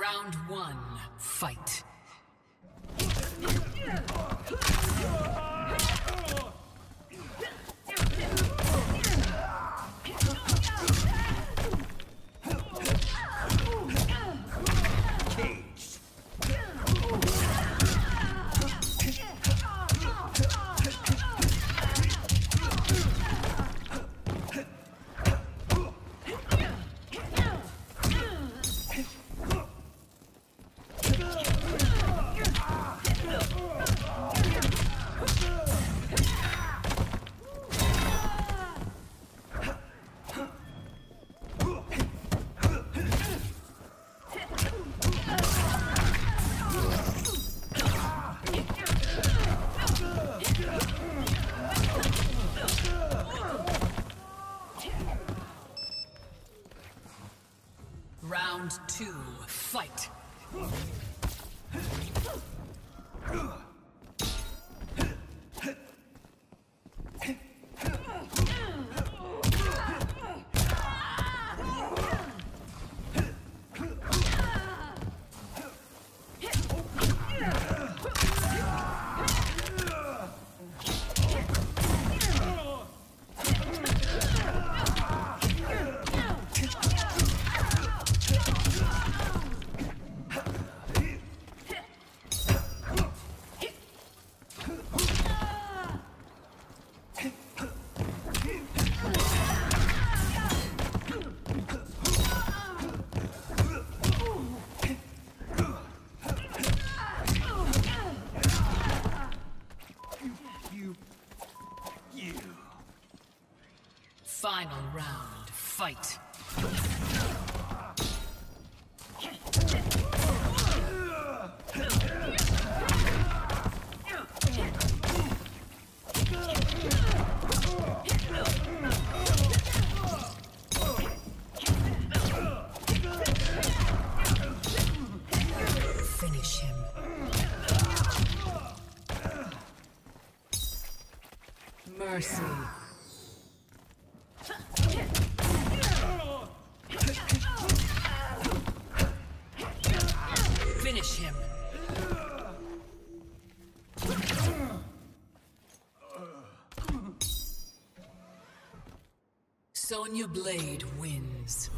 Round one, fight. Round two, fight. Final round, fight. Mercy. Sonya Blade wins.